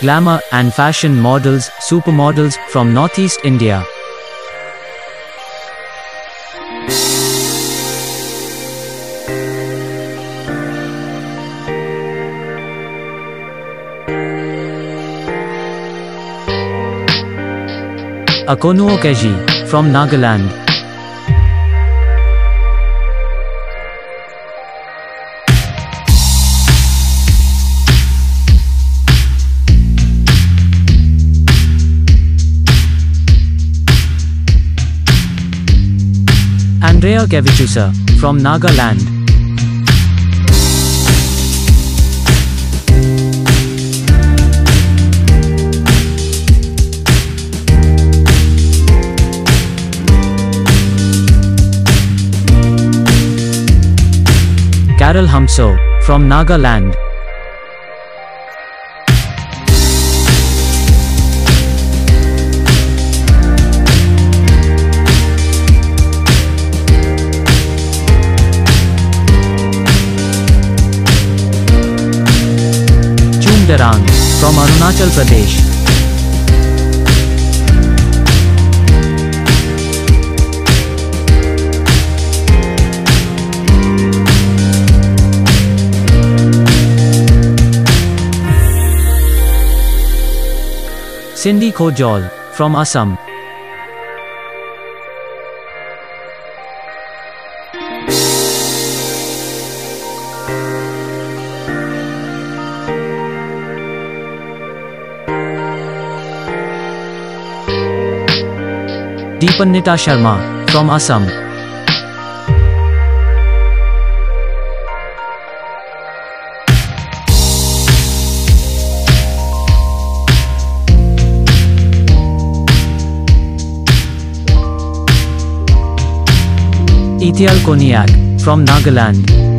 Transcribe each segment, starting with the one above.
glamour, and fashion models, supermodels from Northeast India. Akonuo Keji, from Nagaland. Andrea Kevichusa, from Nagaland. Carol Humso, from Nagaland. Chumderang, from Arunachal Pradesh. Cindy Kojol, from Assam. Deepanita Sharma, from Assam. Ethial Koniak, from Nagaland.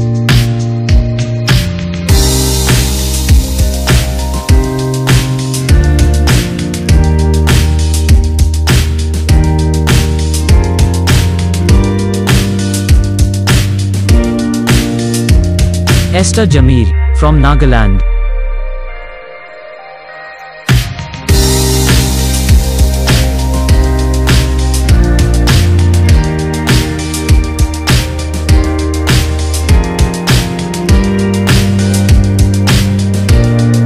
Esther Jamir, from Nagaland.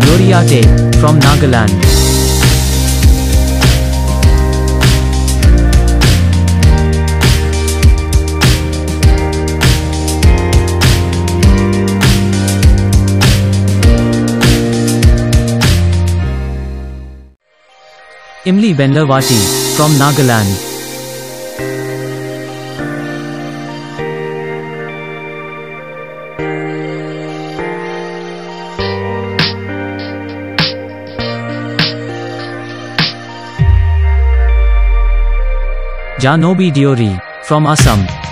Gloria Day, from Nagaland. Imli Benderwati, from Nagaland. Janobi Diori, from Assam.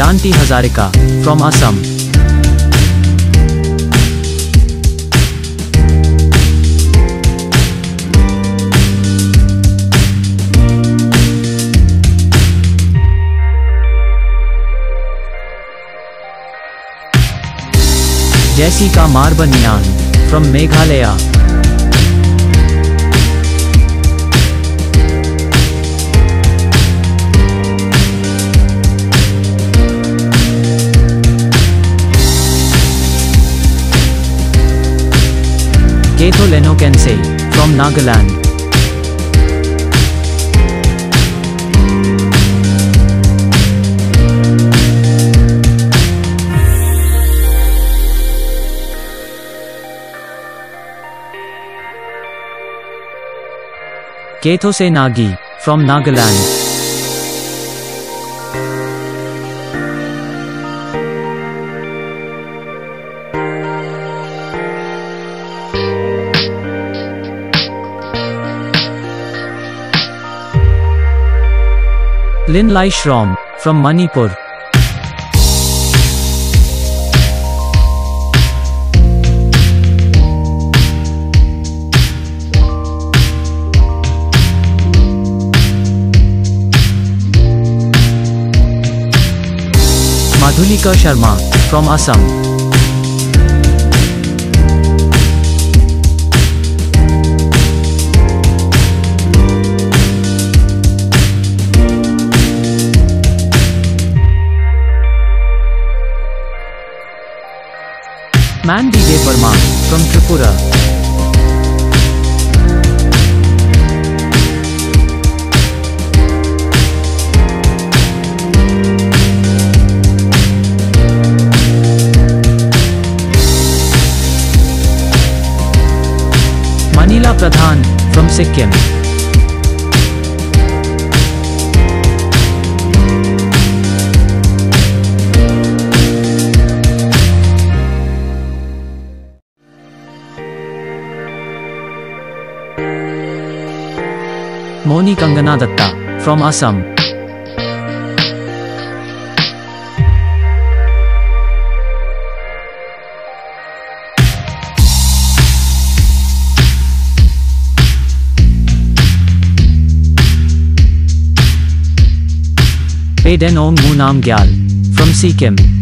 जानती Hazarika from Assam जैसी का Marbaniang from Meghalaya. Keto Leno Kensei, from Nagaland. Ketose Nagi, from Nagaland. Lin Lai Shrom, from Manipur. Madhulika Sharma, from Assam. कुरा Manila Pradhan from Sikkim Moni Kangana Datta, from Assam. Payden Om Munam Gyal, from Sikkim.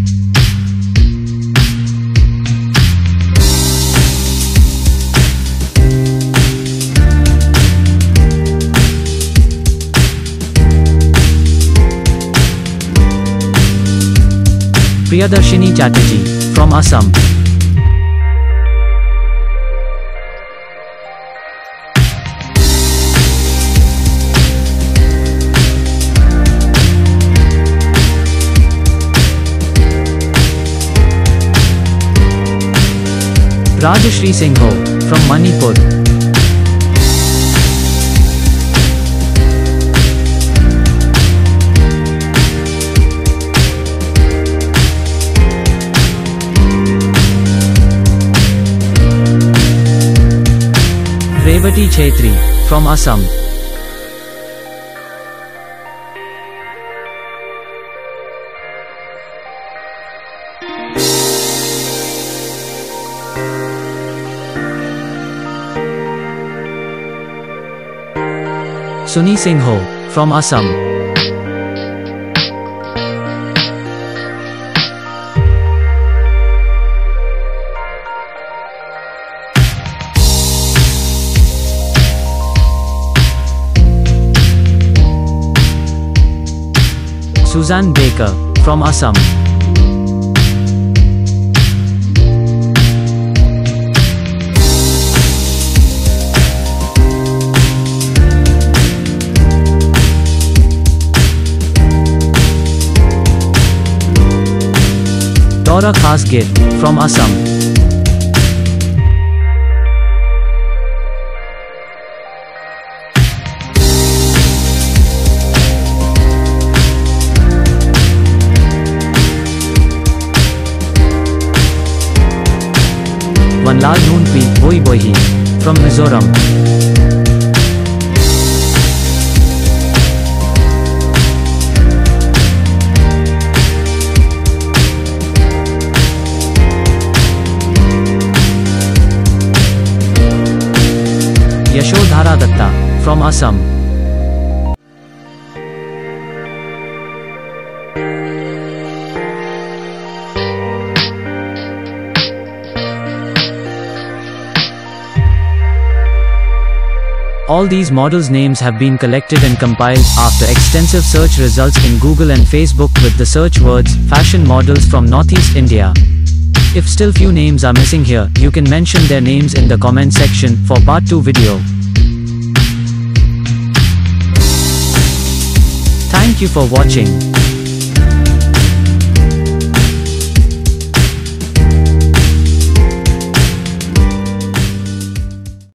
Priyadarshini Chatterjee from Assam Rajshree Singh हो from Manipur. Revati Chaitri, from Assam. Suni Singho, from Assam. Suzanne Baker, from Assam. Dora Khasgir, from Assam. Noonpi from Mizoram. Yashodhara Datta, from Assam. All these models' names have been collected and compiled after extensive search results in Google and Facebook with the search words fashion models from Northeast India. If still few names are missing here, you can mention their names in the comment section for part 2 video. Thank you for watching.